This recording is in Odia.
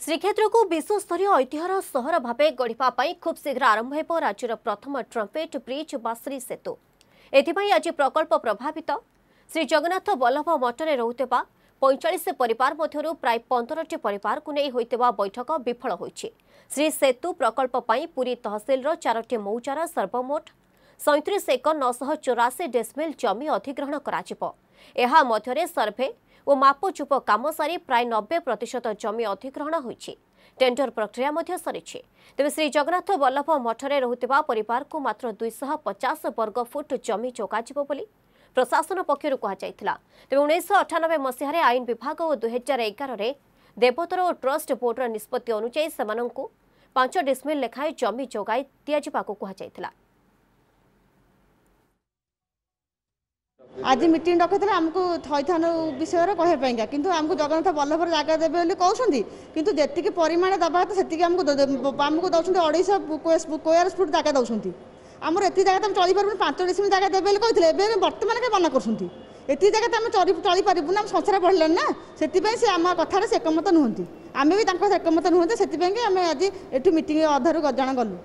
ଶ୍ରୀକ୍ଷେତ୍ରକୁ ବିଶ୍ୱସ୍ତରୀୟ ଐତିହ୍ୟର ସହର ଭାବେ ଗଢ଼ିବା ପାଇଁ ଖୁବ୍ ଶୀଘ୍ର ଆରମ୍ଭ ହେବ ରାଜ୍ୟର ପ୍ରଥମ ଟ୍ରମ୍ପେଟ୍ ବ୍ରିଜ୍ ବା ଶ୍ରୀ ସେତୁ। ଏଥିପାଇଁ ଆଜି ପ୍ରକଳ୍ପ ପ୍ରଭାବିତ। ଶ୍ରୀ ଜଗନ୍ନାଥ ବଲ୍ଲଭ ମଠରେ ରହୁଥିବା ପଇଁଚାଳିଶ ପରିବାର ମଧ୍ୟରୁ ପ୍ରାୟ ପନ୍ଦରଟି ପରିବାରକୁ ନେଇ ହୋଇଥିବା ବୈଠକ ବିଫଳ ହୋଇଛି। ଶ୍ରୀ ସେତୁ ପ୍ରକଳ୍ପ ପାଇଁ ପୁରୀ ତହସିଲର ଚାରୋଟି ମୌଜାର ସର୍ବମୋଟ ସଇଁତିରିଶ ଏକର ନଅଶହ ଚଉରାଶୀ ଡେସିମିଲ୍ ଜମି ଅଧିଗ୍ରହଣ କରାଯିବ। ଏହା ମଧ୍ୟରେ ସର୍ଭେ ଓ ମାପଚୁପ କାମ ସାରି ପ୍ରାୟ ନବେ ପ୍ରତିଶତ ଜମି ଅଧିଗ୍ରହଣ ହୋଇଛି। ଟେଣ୍ଡର ପ୍ରକ୍ରିୟା ମଧ୍ୟ ସରିଛି। ତେବେ ଶ୍ରୀ ଜଗନ୍ନାଥ ବଲ୍ଲଭ ମଠରେ ରହୁଥିବା ପରିବାରକୁ ମାତ୍ର ଦୁଇଶହ ପଚାଶ ବର୍ଗ ଫୁଟ ଜମି ଯୋଗାଯିବ ବୋଲି ପ୍ରଶାସନ ପକ୍ଷରୁ କୁହାଯାଇଥିଲା। ତେବେ ଉଣେଇଶହ ଅଠାନବେ ମସିହାରେ ଆଇନ ବିଭାଗ ଓ ଦୁଇହଜାର ଏଗାରରେ ଦେବୋତ୍ତର ଓ ଟ୍ରଷ୍ଟ ବୋର୍ଡର ନିଷ୍ପତ୍ତି ଅନୁଯାୟୀ ସେମାନଙ୍କୁ ପାଞ୍ଚ ଡିସମିଲ୍ ଲେଖାଏଁ ଜମି ଯୋଗାଇ ଦିଆଯିବାକୁ କୁହାଯାଇଥିଲା। আজ মিটিং ডকাইলে আমি থইথান বিষয়ে কহা কিন্তু আমি জগন্নাথ বল্লভর জায়গা দেবে বলে কৌন কিন্তু যেত পরিমাণ দেওয়া কথা সেটি আমি আমি দৌঁতে অড়াইশ কোয়ার ফুট জায়গা দৌঁছেন আমার এত জায়গা আমি চলি পারবু পাঁচ ডিসমিল জায়গা দেবে বলে কে এবে বর্তমানে কে মনে করছেন এত জায়গা আমি চলি পারবু না আমি সংসার পড়লেন না সেপাই সে আমার কথার সে একমত নুহতি আমি বি তাঁর একমত নুহতি সেপাই আমি আজ এটু মিটিং অধারু জন গলু